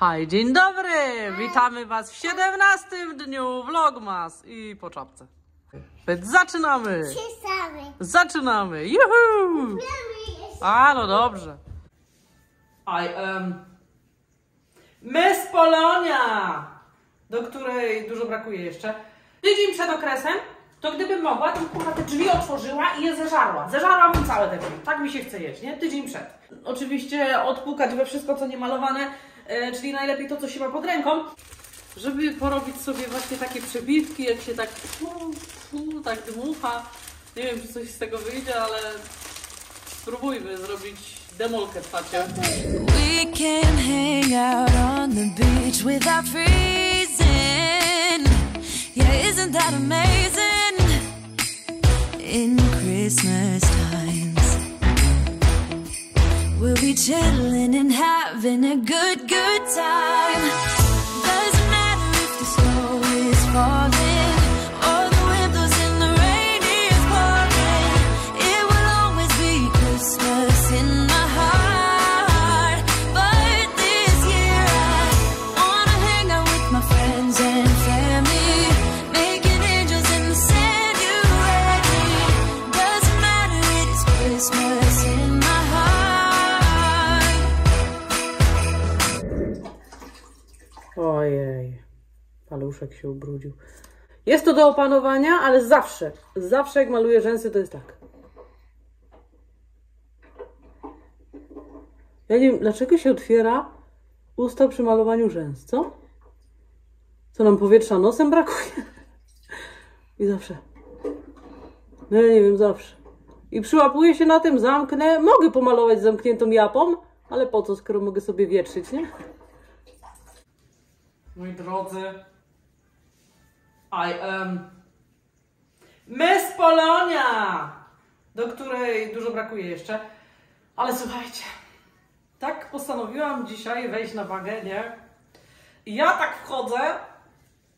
Hej, dzień dobry! Witamy Was w 17 dniu Vlogmas i po czapce. Więc zaczynamy! Zaczynamy! Juhu! A, no dobrze. I am Miss Polonia, do której dużo brakuje jeszcze. Tydzień przed okresem, to gdybym mogła, to kurwa te drzwi otworzyła i je zeżarła. Zeżarłabym całe te drzwi. Tak mi się chce jeść, nie? Tydzień przed. Oczywiście odpukać we wszystko, co niemalowane, czyli najlepiej to, co się ma pod ręką, żeby porobić sobie właśnie takie przebitki, jak się tak fu, fu, tak dmucha. Nie wiem, czy coś z tego wyjdzie, ale spróbujmy zrobić demolkę twacie. We can hang out on the beach without freezing. Yeah, isn't that amazing? In Christmas chilling and having a good, good time. Ojej, paluszek się ubrudził. Jest to do opanowania, ale zawsze, zawsze jak maluję rzęsy, to jest tak. Ja nie wiem, dlaczego się otwiera usta przy malowaniu rzęs, co? Co nam powietrza nosem brakuje? I zawsze. No ja nie wiem, zawsze. I przyłapuję się na tym, zamknę. Mogę pomalować zamkniętą japą, ale po co, skoro mogę sobie wietrzyć, nie? Moi drodzy, I am Miss Polonia, do której dużo brakuje jeszcze. Ale słuchajcie, tak postanowiłam dzisiaj wejść na wagę, nie? I ja tak wchodzę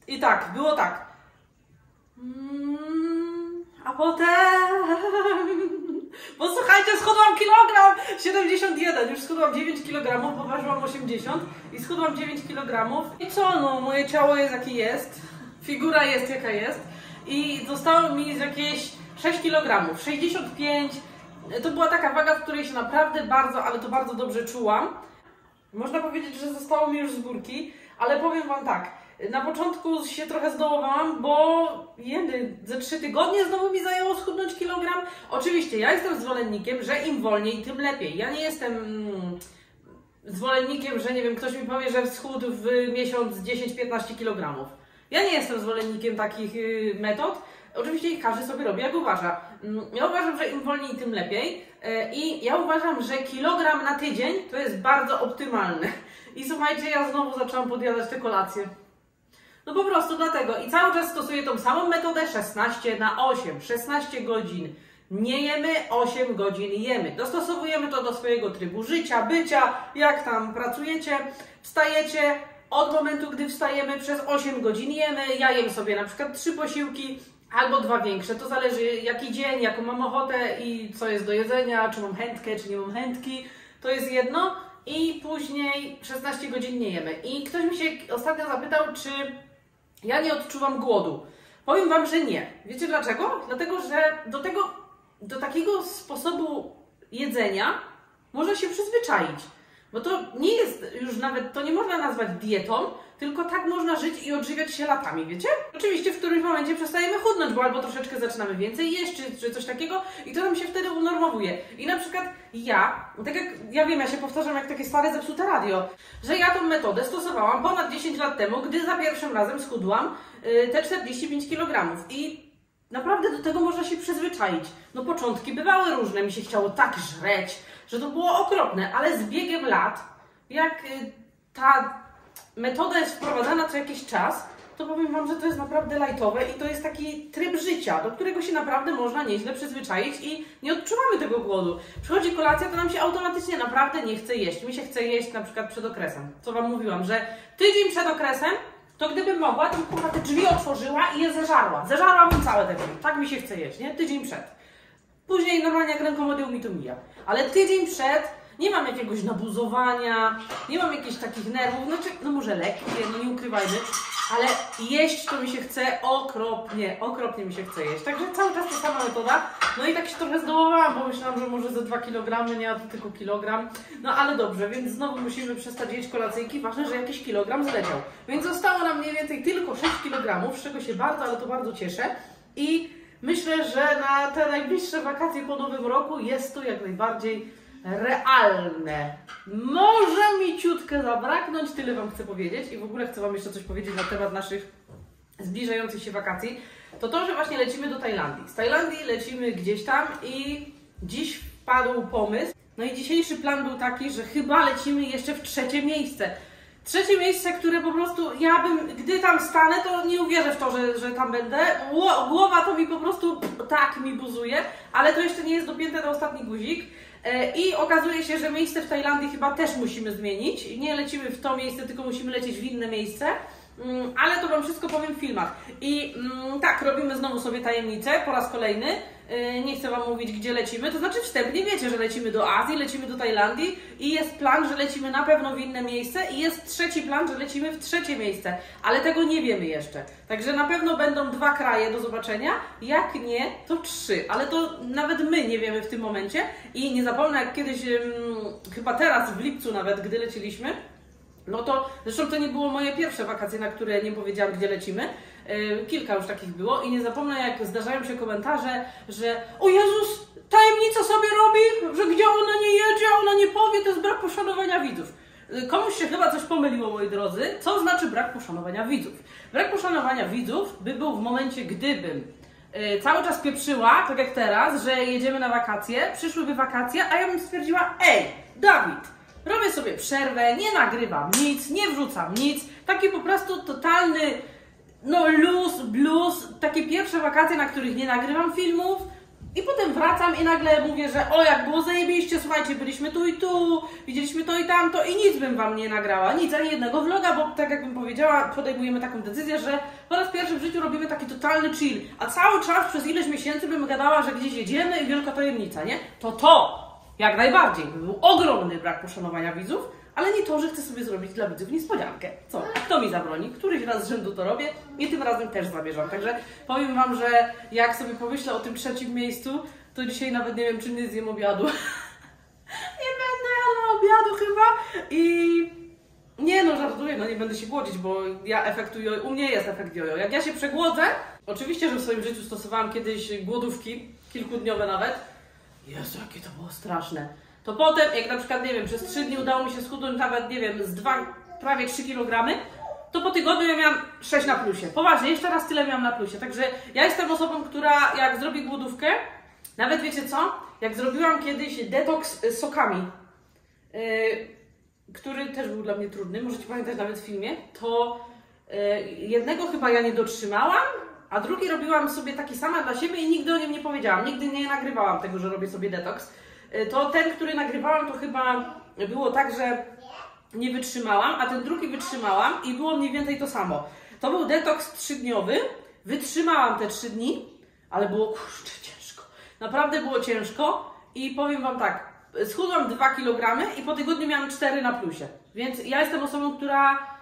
i tak, było tak. Mm, a potem... Bo słuchajcie, schudłam kilogram 71, już schudłam 9 kg, bo ważyłam 80 i schudłam 9 kg. I co, no, moje ciało jest jakie jest, figura jest jaka jest i zostało mi jakieś 6 kg, 65. To była taka waga, w której się naprawdę bardzo, ale to bardzo dobrze czułam. Można powiedzieć, że zostało mi już z górki, ale powiem Wam tak. Na początku się trochę zdołowałam, bo jedy, ze trzy tygodnie znowu mi zajęło schudnąć kilogram. Oczywiście, ja jestem zwolennikiem, że im wolniej, tym lepiej. Ja nie jestem mm, zwolennikiem, że nie wiem, ktoś mi powie, że schudł w miesiąc 10-15 kg. Ja nie jestem zwolennikiem takich y, metod. Oczywiście każdy sobie robi jak uważa. Mm, Ja uważam, że im wolniej, tym lepiej. E, I ja uważam, że kilogram na tydzień to jest bardzo optymalne. I słuchajcie, ja znowu zaczęłam podjadać te kolacje. No po prostu dlatego. I cały czas stosuję tą samą metodę 16 na 8. 16 godzin nie jemy, 8 godzin jemy. Dostosowujemy to do swojego trybu życia, bycia, jak tam pracujecie, wstajecie. Od momentu, gdy wstajemy, przez 8 godzin jemy. Ja jem sobie na przykład 3 posiłki albo dwa większe. To zależy jaki dzień, jaką mam ochotę i co jest do jedzenia, czy mam chętkę, czy nie mam chętki. To jest jedno. I później 16 godzin nie jemy. I ktoś mi się ostatnio zapytał, czy ja nie odczuwam głodu. Powiem Wam, że nie. Wiecie dlaczego? Dlatego, że do tego, do takiego sposobu jedzenia można się przyzwyczaić. Bo to nie jest już nawet, to nie można nazwać dietą, tylko tak można żyć i odżywiać się latami, wiecie? Oczywiście w którymś momencie przestajemy chudnąć, bo albo troszeczkę zaczynamy więcej jeść, czy, czy coś takiego i to nam się wtedy unormowuje. I na przykład ja, tak jak ja wiem, ja się powtarzam jak takie stare zepsute radio, że ja tą metodę stosowałam ponad 10 lat temu, gdy za pierwszym razem schudłam y, te 45 kg i Naprawdę do tego można się przyzwyczaić. No początki bywały różne, mi się chciało tak żreć, że to było okropne, ale z biegiem lat, jak y, ta metoda jest wprowadzana co jakiś czas, to powiem Wam, że to jest naprawdę lajtowe i to jest taki tryb życia, do którego się naprawdę można nieźle przyzwyczaić i nie odczuwamy tego głodu. Przychodzi kolacja, to nam się automatycznie naprawdę nie chce jeść. Mi się chce jeść na przykład przed okresem. Co Wam mówiłam, że tydzień przed okresem to gdybym mogła, to bym te drzwi otworzyła i je zeżarła. Zeżarłabym całe te drzwi. Tak mi się chce jeść, nie? Tydzień przed. Później normalnie jak ręką odjął mi to mija. Ale tydzień przed nie mam jakiegoś nabuzowania, nie mam jakichś takich nerwów, znaczy, no może lekkie, no nie ukrywajmy, ale jeść to mi się chce okropnie, okropnie mi się chce jeść. Także cały czas ta sama metoda. No i tak się trochę zdołowałam, bo myślałam, że może ze 2 kg, nie, a to tylko kilogram. No ale dobrze, więc znowu musimy przestać jeść kolacyjki. Ważne, że jakiś kilogram zleciał. Więc zostało nam mniej więcej tylko 6 kg, z czego się bardzo, ale to bardzo cieszę. I myślę, że na te najbliższe wakacje po nowym roku jest to jak najbardziej realne. Może mi ciutkę zabraknąć, tyle Wam chcę powiedzieć i w ogóle chcę Wam jeszcze coś powiedzieć na temat naszych zbliżających się wakacji. To to, że właśnie lecimy do Tajlandii. Z Tajlandii lecimy gdzieś tam i dziś wpadł pomysł. No i dzisiejszy plan był taki, że chyba lecimy jeszcze w trzecie miejsce. Trzecie miejsce, które po prostu ja bym, gdy tam stanę, to nie uwierzę w to, że, że tam będę. Ło- Głowa to mi po prostu tak mi buzuje, ale to jeszcze nie jest dopięte na ostatni guzik. E, I okazuje się, że miejsce w Tajlandii chyba też musimy zmienić. Nie lecimy w to miejsce, tylko musimy lecieć w inne miejsce. Mm, Ale to Wam wszystko powiem w filmach. I mm, tak, robimy znowu sobie tajemnicę po raz kolejny. Yy, Nie chcę Wam mówić, gdzie lecimy. To znaczy wstępnie wiecie, że lecimy do Azji, lecimy do Tajlandii i jest plan, że lecimy na pewno w inne miejsce i jest trzeci plan, że lecimy w trzecie miejsce. Ale tego nie wiemy jeszcze. Także na pewno będą dwa kraje do zobaczenia. Jak nie, to trzy. Ale to nawet my nie wiemy w tym momencie. I nie zapomnę, jak kiedyś, chyba teraz w lipcu nawet, gdy leciliśmy, no to zresztą to nie było moje pierwsze wakacje, na które nie powiedziałam, gdzie lecimy. Kilka już takich było i nie zapomnę, jak zdarzają się komentarze, że o Jezus, tajemnica sobie robi, że gdzie ona nie jedzie, ona nie powie, to jest brak poszanowania widzów. Yy, Komuś się chyba coś pomyliło, moi drodzy. Co znaczy brak poszanowania widzów? Brak poszanowania widzów by był w momencie, gdybym yy, cały czas pieprzyła, tak jak teraz, że jedziemy na wakacje, przyszłyby wakacje, a ja bym stwierdziła, ej, Dawid, Robię sobie przerwę, nie nagrywam nic, nie wrzucam nic. Taki po prostu totalny, no luz, blues. Takie pierwsze wakacje, na których nie nagrywam filmów. I potem wracam i nagle mówię, że o jak było zajebiście, słuchajcie, byliśmy tu i tu, widzieliśmy to i tamto i nic bym Wam nie nagrała, nic, ani jednego vloga, bo tak jak bym powiedziała, podejmujemy taką decyzję, że po raz pierwszy w życiu robimy taki totalny chill, a cały czas przez ileś miesięcy bym gadała, że gdzieś jedziemy i wielka tajemnica, nie? To to! Jak najbardziej. Był ogromny brak poszanowania widzów, ale nie to, że chcę sobie zrobić dla widzów niespodziankę. Co? Kto mi zabroni? Któryś raz z rzędu to robię i tym razem też zamierzam. Także powiem Wam, że jak sobie pomyślę o tym trzecim miejscu, to dzisiaj nawet nie wiem, czy nie zjem obiadu. nie będę jadła obiadu chyba i... Nie no, żartuję, no nie będę się głodzić, bo ja efektu jojo, u mnie jest efekt jojo. Jak ja się przegłodzę, oczywiście, że w swoim życiu stosowałam kiedyś głodówki, kilkudniowe nawet, Jezu, jakie to było straszne. To potem, jak na przykład, nie wiem, przez 3 dni udało mi się schudnąć nawet, nie wiem, z 2, prawie 3 kg, to po tygodniu ja miałam 6 na plusie. Poważnie, jeszcze raz tyle miałam na plusie. Także ja jestem osobą, która jak zrobi głodówkę, nawet wiecie co? Jak zrobiłam kiedyś detoks z sokami, yy, który też był dla mnie trudny, możecie pamiętać nawet w filmie, to yy, jednego chyba ja nie dotrzymałam, a drugi robiłam sobie taki sama dla siebie i nigdy o nim nie powiedziałam. Nigdy nie nagrywałam tego, że robię sobie detoks. Y, To ten, który nagrywałam, to chyba było tak, że nie wytrzymałam, a ten drugi wytrzymałam i było mniej więcej to samo. To był detoks trzydniowy, wytrzymałam te trzy dni, ale było kurczę ciężko. Naprawdę było ciężko i powiem Wam tak, schudłam 2 kg i po tygodniu miałam 4 na plusie. Więc ja jestem osobą, która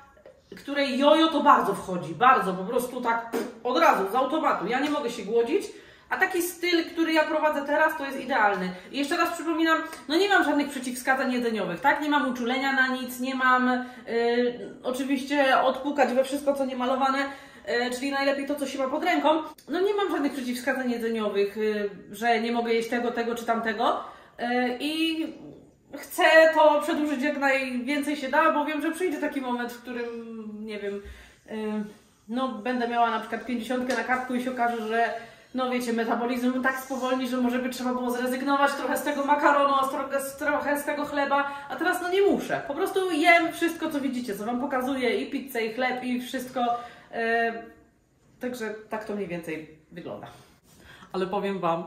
której jojo to bardzo wchodzi, bardzo, po prostu tak pff, od razu, z automatu. Ja nie mogę się głodzić, a taki styl, który ja prowadzę teraz, to jest idealny. I jeszcze raz przypominam, no nie mam żadnych przeciwwskazań jedzeniowych, tak? Nie mam uczulenia na nic, nie mam yy, oczywiście odpukać we wszystko, co niemalowane, yy, czyli najlepiej to, co się ma pod ręką. No nie mam żadnych przeciwwskazań jedzeniowych, yy, że nie mogę jeść tego, tego czy tamtego. I chcę to przedłużyć jak najwięcej się da, bo wiem, że przyjdzie taki moment, w którym, nie wiem, no będę miała na przykład 50 na kartku i się okaże, że no wiecie, metabolizm tak spowolni, że może by trzeba było zrezygnować trochę z tego makaronu, a trochę, z- tego chleba, a teraz no nie muszę. Po prostu jem wszystko, co widzicie, co Wam pokazuję, i pizzę, i chleb, i wszystko. Yy, także tak to mniej więcej wygląda. Ale powiem Wam,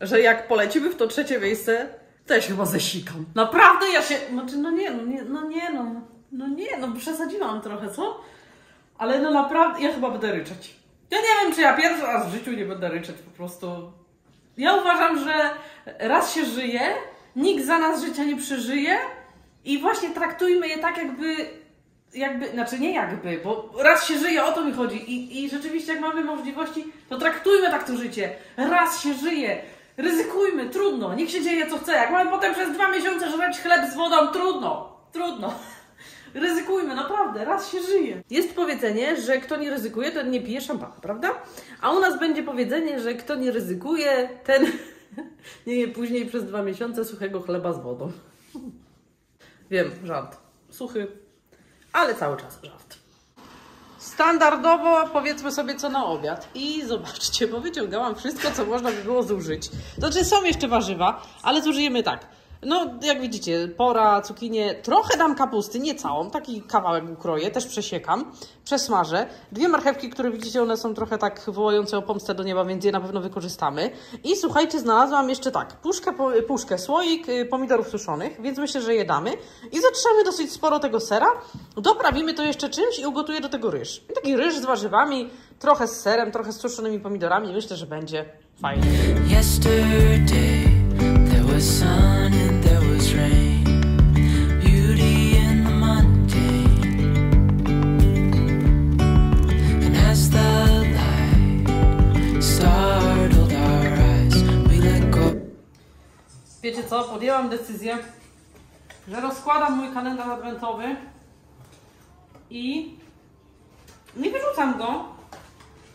że jak polecimy w to trzecie miejsce, to się chyba zesikam. Naprawdę ja się. Znaczy, no nie, no nie, no nie, no, no nie, no przesadziłam trochę, co? Ale no naprawdę, ja chyba będę ryczeć. Ja nie wiem, czy ja pierwszy raz w życiu nie będę ryczeć, po prostu. Ja uważam, że raz się żyje, nikt za nas życia nie przeżyje i właśnie traktujmy je tak jakby, jakby, znaczy nie jakby, bo raz się żyje, o to mi chodzi i, i rzeczywiście jak mamy możliwości, to traktujmy tak to życie. Raz się żyje, ryzykujmy, trudno, niech się dzieje co chce. Jak mamy potem przez dwa miesiące żreć chleb z wodą, trudno, trudno. Ryzykujmy, naprawdę, raz się żyje. Jest powiedzenie, że kto nie ryzykuje, ten nie pije szampana, prawda? A u nas będzie powiedzenie, że kto nie ryzykuje, ten nie je później przez dwa miesiące suchego chleba z wodą. Wiem, żart. Suchy, ale cały czas żart. Standardowo powiedzmy sobie co na obiad. I zobaczcie, bo wyciągałam wszystko, co można by było zużyć. Znaczy są jeszcze warzywa, ale zużyjemy tak. No, jak widzicie, pora, cukinie, trochę dam kapusty, nie całą, taki kawałek ukroję, też przesiekam, przesmażę. Dwie marchewki, które widzicie, one są trochę tak wołające o pomstę do nieba, więc je na pewno wykorzystamy. I słuchajcie, znalazłam jeszcze tak, puszkę, puszkę słoik y, pomidorów suszonych, więc myślę, że je damy. I zatrzemy dosyć sporo tego sera, doprawimy to jeszcze czymś i ugotuję do tego ryż. I taki ryż z warzywami, trochę z serem, trochę z suszonymi pomidorami, myślę, że będzie fajnie. Yesterday there was sun Podjęłam decyzję, że rozkładam mój kalendarz adwentowy i nie wyrzucam go.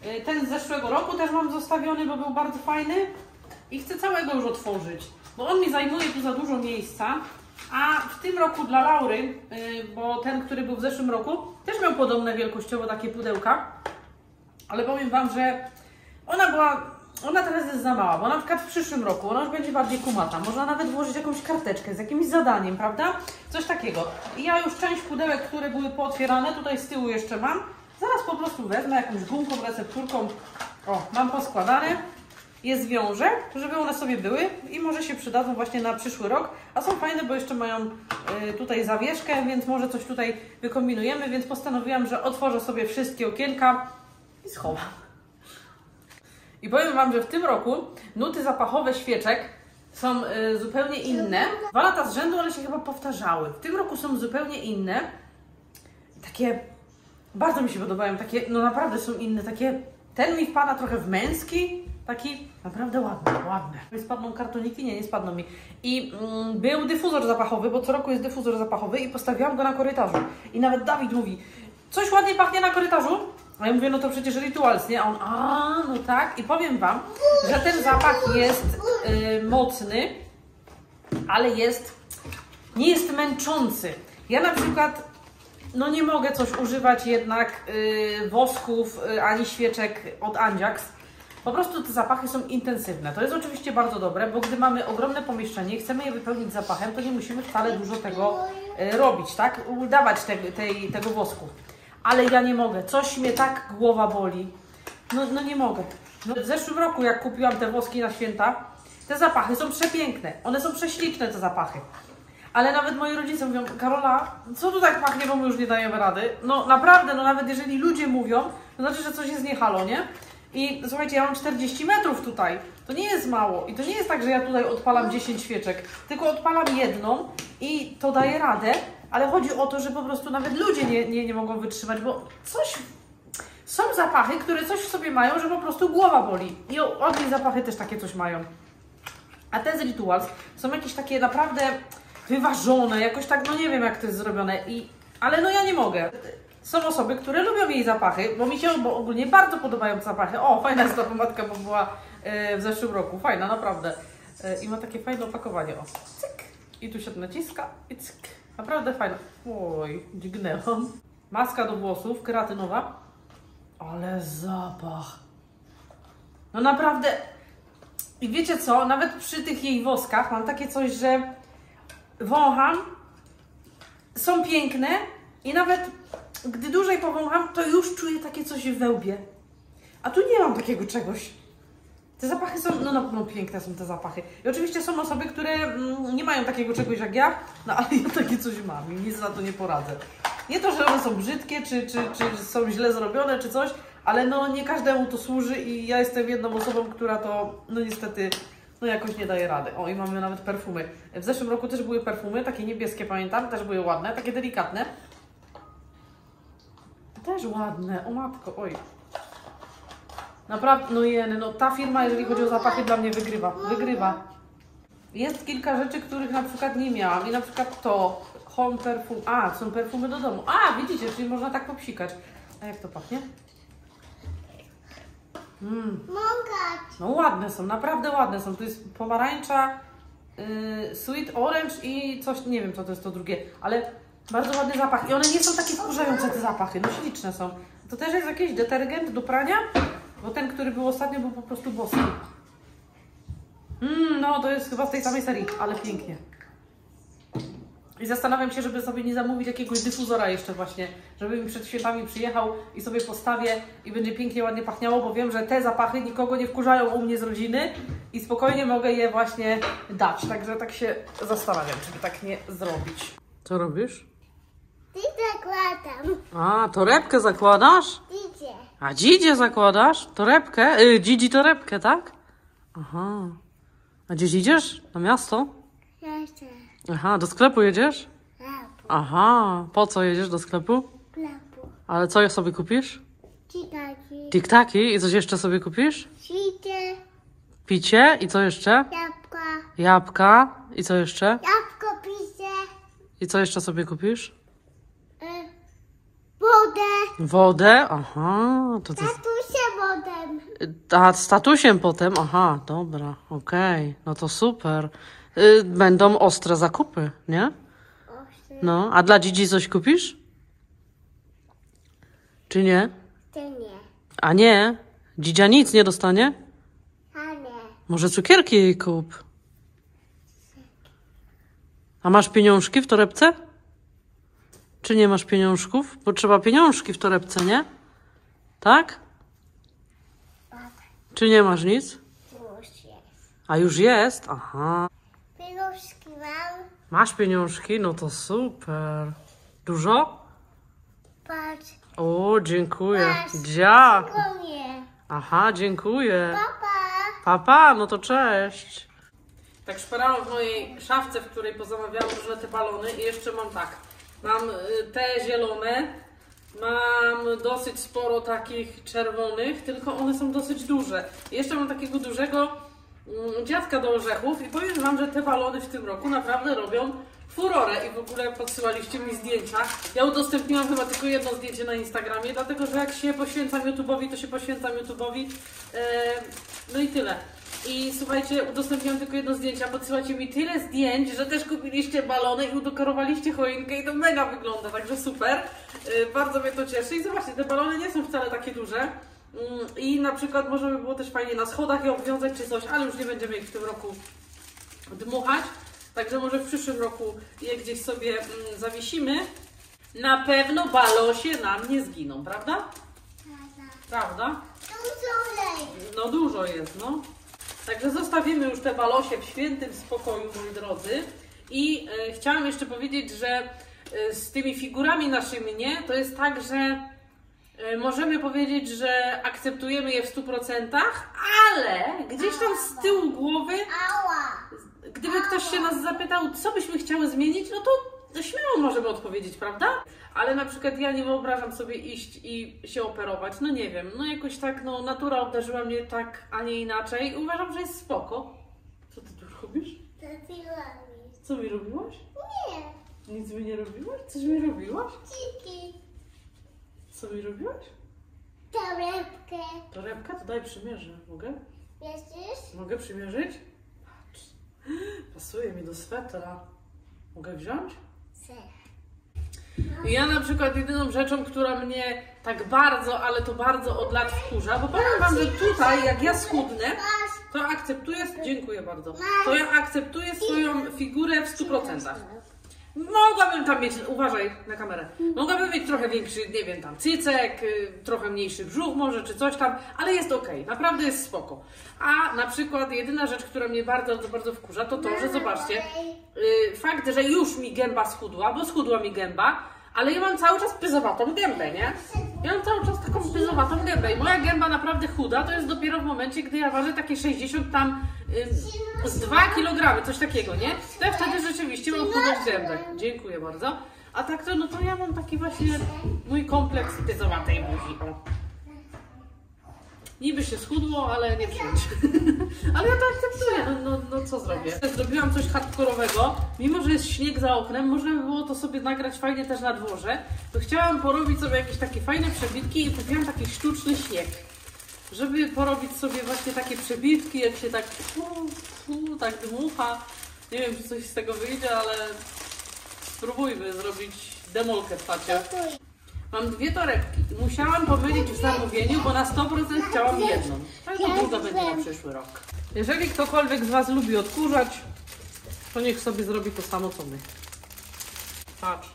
Y, Ten z zeszłego roku też mam zostawiony, bo był bardzo fajny i chcę całego już otworzyć, bo on mi zajmuje tu za dużo miejsca. A w tym roku dla Laury, y, bo ten, który był w zeszłym roku, też miał podobne wielkościowo takie pudełka, ale powiem Wam, że ona była, ona teraz jest za mała, bo na przykład w przyszłym roku ona już będzie bardziej kumata. Można nawet włożyć jakąś karteczkę z jakimś zadaniem, prawda? Coś takiego. I ja już część pudełek, które były pootwierane, tutaj z tyłu jeszcze mam. Zaraz po prostu wezmę jakąś gumką, recepturką. O, mam poskładane. Je zwiążę, żeby one sobie były i może się przydadzą właśnie na przyszły rok. A są fajne, bo jeszcze mają y, tutaj zawieszkę, więc może coś tutaj wykombinujemy, więc postanowiłam, że otworzę sobie wszystkie okienka i schowam. I powiem Wam, że w tym roku nuty zapachowe świeczek są y, zupełnie inne. Dwa lata z rzędu one się chyba powtarzały. W tym roku są zupełnie inne. Takie bardzo mi się podobają, takie, no naprawdę są inne, takie, ten mi wpada trochę w męski, taki naprawdę ładny, ładny. Spadną kartoniki? Nie, nie spadną mi. I mm, był dyfuzor zapachowy, bo co roku jest dyfuzor zapachowy i postawiłam go na korytarzu. I nawet Dawid mówi, coś ładnie pachnie na korytarzu? A ja mówię, no to przecież Rituals, nie? A on, a, no tak. I powiem Wam, że ten zapach jest y, mocny, ale jest, nie jest męczący. Ja na przykład no nie mogę coś używać jednak y, wosków y, ani świeczek od Andziax. Po prostu te zapachy są intensywne. To jest oczywiście bardzo dobre, bo gdy mamy ogromne pomieszczenie i chcemy je wypełnić zapachem, to nie musimy wcale dużo tego y, robić, tak? Udawać te, tej, tego wosku. Ale ja nie mogę. Coś mnie tak głowa boli. No, no nie mogę. No, w zeszłym roku, jak kupiłam te woski na święta, te zapachy są przepiękne. One są prześliczne, te zapachy. Ale nawet moi rodzice mówią, Karola, co tu tak pachnie, bo my już nie dajemy rady. No naprawdę, no nawet jeżeli ludzie mówią, to znaczy, że coś jest nie halo, nie? I słuchajcie, ja mam 40 metrów tutaj. To nie jest mało. I to nie jest tak, że ja tutaj odpalam 10 świeczek, tylko odpalam jedną i to daje radę, ale chodzi o to, że po prostu nawet ludzie nie, nie, nie mogą wytrzymać, bo coś są zapachy, które coś w sobie mają, że po prostu głowa boli. I od zapachy też takie coś mają. A te z Rituals są jakieś takie naprawdę wyważone, jakoś tak, no nie wiem jak to jest zrobione. I, ale no ja nie mogę. Są osoby, które lubią jej zapachy, bo mi się bo ogólnie bardzo podobają zapachy. O, fajna jest ta pomadka, bo była e, w zeszłym roku. Fajna, naprawdę. E, I ma takie fajne opakowanie. O, cyk. I tu się naciska i cyk. Naprawdę fajna. Oj, dźgnęłam. Maska do włosów, keratynowa. Ale zapach. No naprawdę. I wiecie co? Nawet przy tych jej woskach mam takie coś, że wącham, są piękne i nawet gdy dłużej powącham, to już czuję takie coś w wełbie. A tu nie mam takiego czegoś. Te zapachy są, no, no, no piękne są te zapachy. I oczywiście są osoby, które mm, nie mają takiego czegoś jak ja, no ale ja takie coś mam i nic na to nie poradzę. Nie to, że one są brzydkie, czy, czy, czy są źle zrobione, czy coś, ale no nie każdemu to służy i ja jestem jedną osobą, która to, no niestety, no jakoś nie daje rady. O, i mamy nawet perfumy. W zeszłym roku też były perfumy, takie niebieskie pamiętam, też były ładne, takie delikatne. Też ładne, o matko, oj. Naprawdę, no jeny, no ta firma, jeżeli chodzi o zapachy, dla mnie wygrywa. Wygrywa. Jest kilka rzeczy, których na przykład nie miałam i na przykład to home perfum. A, są perfumy do domu. A, widzicie, czyli można tak popsikać. A jak to pachnie? Mm, no ładne są, naprawdę ładne są. To jest pomarańcza, yy, sweet orange i coś, nie wiem co to jest to drugie, ale bardzo ładny zapach. I one nie są takie wkurzające te zapachy, no śliczne są. To też jest jakiś detergent do prania, bo ten, który był ostatnio był po prostu boski. Mm, no to jest chyba z tej samej serii, ale pięknie. I zastanawiam się, żeby sobie nie zamówić jakiegoś dyfuzora jeszcze właśnie, żeby mi przed świętami przyjechał i sobie postawię i będzie pięknie, ładnie pachniało, bo wiem, że te zapachy nikogo nie wkurzają u mnie z rodziny i spokojnie mogę je właśnie dać. Także tak się zastanawiam, czy by tak nie zrobić. Co robisz? Ty zakładam. A, torebkę zakładasz? Idzie. A dzidzie zakładasz? Torebkę? Yy, dzidzi torebkę, tak? Aha. A gdzieś idziesz? Na miasto? Jeszcze. Aha, do sklepu jedziesz? Lapu. Aha, po co jedziesz do sklepu? Lapu. Ale co sobie kupisz? Cikaki. Tiktaki i coś jeszcze sobie kupisz? Sicie. Picie i co jeszcze? Jabłka. Jabłka i co jeszcze? Jabłko pisze. I co jeszcze sobie kupisz? Wodę. Aha, to to... Tatusie wodę. A z tatusiem potem? Aha, dobra, okej, no to super. Y, Będą ostre zakupy, nie? Osy. No, a dla dzidzi coś kupisz? Czy nie? Ty nie. A nie, dzidzia nic nie dostanie? A nie. Może cukierki jej kup? A masz pieniążki w torebce? Czy nie masz pieniążków? Bo trzeba pieniążki w torebce, nie? Tak? Czy nie masz nic? Już jest. A już jest? Aha. Piluszki mam. Masz pieniążki? No to super. Dużo? Patrz. O, dziękuję. Masz. Dzia. Konie. Aha, dziękuję. Papa. Papa, no to cześć. Tak szperałam w mojej szafce, w której pozamawiałam różne te balony i jeszcze mam tak. Mam y, te zielone, mam dosyć sporo takich czerwonych, tylko one są dosyć duże. Jeszcze mam takiego dużego mm, dziadka do orzechów i powiem Wam, że te balony w tym roku naprawdę robią furorę i w ogóle podsyłaliście mi zdjęcia. Ja udostępniłam chyba tylko jedno zdjęcie na Instagramie, dlatego że jak się poświęcam YouTube'owi, to się poświęcam YouTube'owi. E, no i tyle. I słuchajcie, udostępniłam tylko jedno zdjęcie, a podsyłacie mi tyle zdjęć, że też kupiliście balony i udekorowaliście choinkę i to mega wygląda, także super. E, bardzo mnie to cieszy i zobaczcie, te balony nie są wcale takie duże. Mm, I na przykład może by było też fajnie na schodach je obwiązać czy coś, ale już nie będziemy ich w tym roku dmuchać. Także może w przyszłym roku je gdzieś sobie mm, zawiesimy. Na pewno balosie nam nie zginą, prawda? Prawda? Dużo lej. No dużo jest, no. Także zostawimy już te balosie w świętym spokoju, moi drodzy. I e, chciałam jeszcze powiedzieć, że e, z tymi figurami naszymi, nie? To jest tak, że e, możemy powiedzieć, że akceptujemy je w 100%, ale gdzieś tam z tyłu głowy. Gdyby ktoś się nas zapytał, co byśmy chciały zmienić, no to śmiało możemy odpowiedzieć, prawda? Ale na przykład ja nie wyobrażam sobie iść i się operować. No nie wiem, no jakoś tak, no natura obdarzyła mnie tak, a nie inaczej. Uważam, że jest spoko. Co ty tu robisz? To ty robisz. Co mi robiłaś? Nie. Nic mi nie robiłaś? Coś mi robiłaś? Ciki. Co mi robiłaś? Torebkę. Torebka? To daj przymierzę. Mogę? Wiesz? Mogę przymierzyć? Patrz. Pasuje mi do swetra. Mogę wziąć? Ja na przykład jedyną rzeczą, która mnie tak bardzo, ale to bardzo od lat wkurza, bo powiem Wam, że tutaj jak ja schudnę, to akceptuję, dziękuję bardzo, to ja akceptuję swoją figurę w 100%. Mogłabym tam mieć, uważaj na kamerę, mogłabym mieć trochę większy, nie wiem, tam cycek, y, trochę mniejszy brzuch może, czy coś tam, ale jest okej, naprawdę jest spoko. A na przykład jedyna rzecz, która mnie bardzo, bardzo, bardzo wkurza, to to, że zobaczcie, y, fakt, że już mi gęba schudła, bo schudła mi gęba, ale ja mam cały czas pyzowatą gębę, nie? Ja mam cały czas taką pyzowatą gębę. I moja gęba naprawdę chuda to jest dopiero w momencie, gdy ja ważę takie 60 tam y, z 2 kg, coś takiego, nie? To ja wtedy rzeczywiście mam chudość gębę. Dziękuję bardzo. A tak to, no to ja mam taki właśnie mój kompleks pyzowatej buzi. Niby się schudło, ale nie przyjdzie. ale ja to akceptuję, no, no, no co zrobię? Zrobiłam coś hardkorowego, mimo że jest śnieg za oknem, można by było to sobie nagrać fajnie też na dworze, to chciałam porobić sobie jakieś takie fajne przebitki i kupiłam taki sztuczny śnieg. Żeby porobić sobie właśnie takie przebitki, jak się tak fu, fu, tak dmucha. Nie wiem, czy coś z tego wyjdzie, ale spróbujmy zrobić demolkę w chacie. Mam dwie torebki. Musiałam powiedzieć w zamówieniu, bo na 100% chciałam jedną. Ale to druga będzie na przyszły rok. Jeżeli ktokolwiek z Was lubi odkurzać, to niech sobie zrobi to samo co my. Patrz.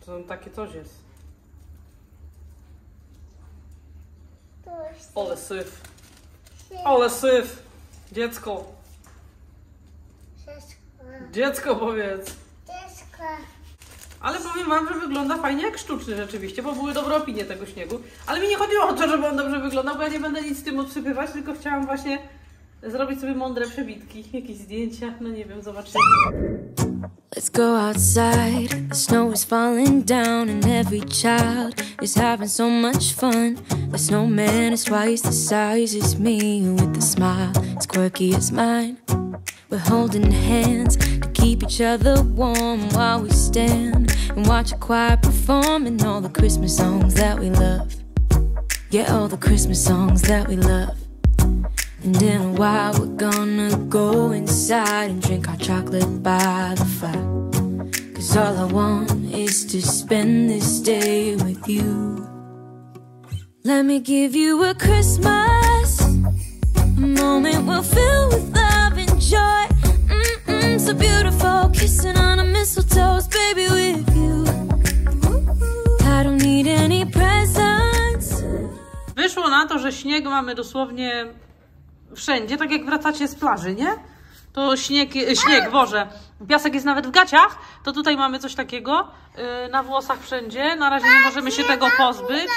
To tam takie coś jest. Ale syf. Ale syf. Dziecko. Dziecko powiedz. Ale powiem Wam, że wygląda fajnie jak sztuczny rzeczywiście, bo były dobre opinie tego śniegu. Ale mi nie chodziło o to, żeby on dobrze wyglądał, bo ja nie będę nic z tym odsypywać, tylko chciałam właśnie zrobić sobie mądre przebitki, jakieś zdjęcia, no nie wiem, zobaczycie. Let's go outside. The snow is falling down, and every child is having so much fun. The snowman is twice the size as me, with a smile as quirky as mine. We're holding hands to keep each other warm while we stand and watch a choir performing all the Christmas songs that we love. Yeah, all the Christmas songs that we love. And in a while, we're gonna go inside and drink our chocolate by the fire. Cause all I want is to spend this day with you. Let me give you a Christmas, a moment we'll fill with love and joy. Mm-mm, so beautiful, kissing on a mistletoe, baby, with Wyszło na to, że śnieg mamy dosłownie wszędzie, tak jak wracacie z plaży, nie? To śnieg, śnieg, Boże, piasek jest nawet w gaciach, to tutaj mamy coś takiego, yy, na włosach wszędzie, na razie nie możemy się tego pozbyć.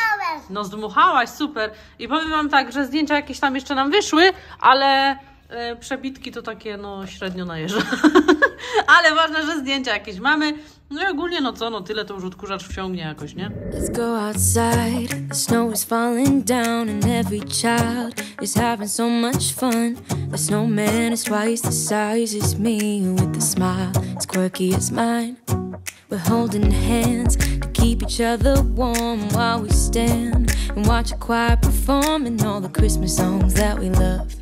No zdmuchałaś, super. I powiem wam tak, że zdjęcia jakieś tam jeszcze nam wyszły, ale e, przebitki to takie no średnio najeżdża. ale ważne, że zdjęcia jakieś mamy. No i ogólnie no co, no tyle to już odkurzacz wciągnie jakoś, nie? Let's go outside. The snow is falling down, and every child is having so much fun. The snowman is twice the size as me, with a smile as quirky as mine. We're holding hands to keep each other warm while we stand and watch a choir performing all the Christmas songs that we love.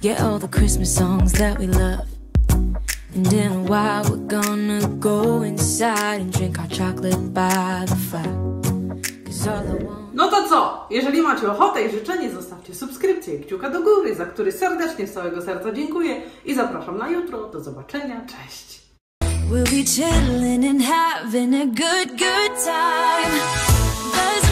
Yeah, all the Christmas songs that we love. And in we're gonna go inside and drink our chocolate by the fire. Cause all I want. No to co? Jeżeli macie ochotę i życzenie, zostawcie subskrypcję i kciuka do góry, za który serdecznie z całego serca dziękuję i zapraszam na jutro. Do zobaczenia. Cześć! We'll be chilling and having a good, good time.